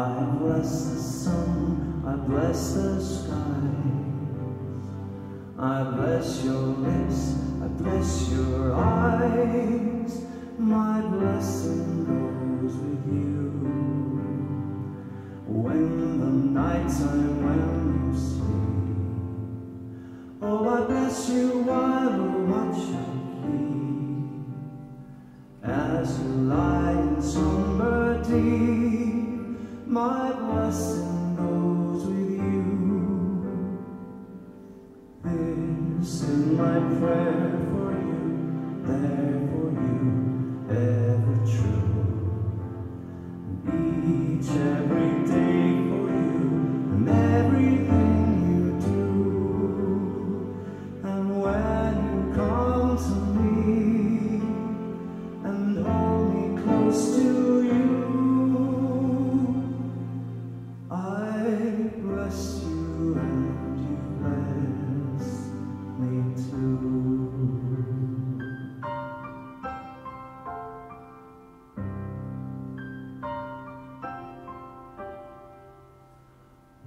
I bless the sun, I bless the skies. I bless your lips, I bless your eyes. My blessing goes with you. When the nights nighttime when you sleep. Oh, I bless you while I watch you keep. As you lie my blessing goes with you. This is my prayer for you, there for you, ever true. Bless you and you bless me too.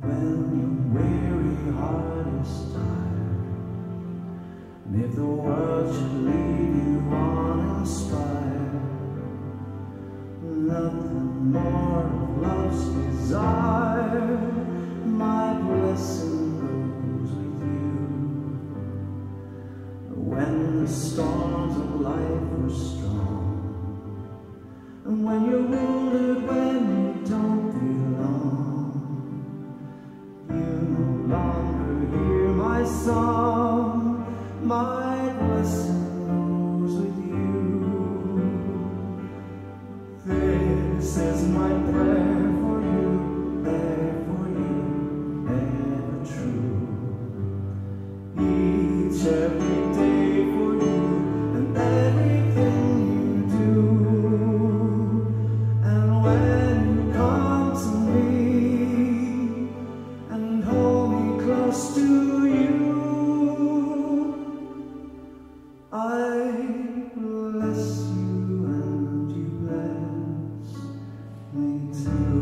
When your weary heart is tired, and if the world should leave you uninspired, nothing more of love's desire, song, my blessing goes with you. This is my prayer I bless you and you bless me too.